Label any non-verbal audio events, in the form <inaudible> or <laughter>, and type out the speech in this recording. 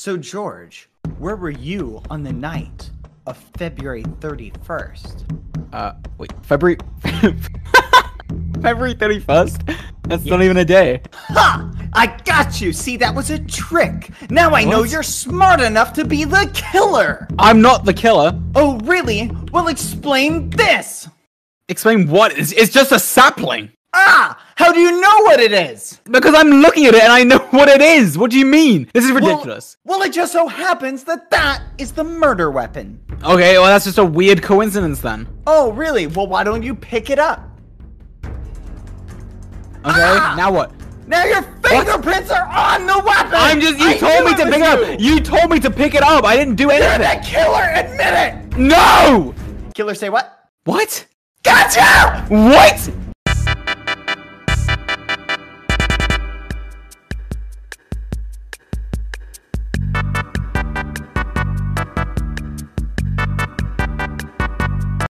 So, George, where were you on the night of February 31st? Uh, wait, February. <laughs> February 31st? That's not even a day. Ha! I got you! See, that was a trick! Now I know you're smart enough to be the killer! I'm not the killer. Oh, really? Well, explain this! Explain what? It's, it's just a sapling. Ah! How do you know what it is? Because I'm looking at it and I know <laughs> what it is. What do you mean? This is ridiculous. Well, it just so happens that that is the murder weapon. Okay, well, that's just a weird coincidence then. Oh, really? Well, why don't you pick it up? Okay, Ah! now what? Now your fingerprints are on the weapon! I'm just. You I told me to pick it up. you. You told me to pick it up. I didn't do anything! You're the killer! Admit it! No! Killer say what? What? Gotcha! What?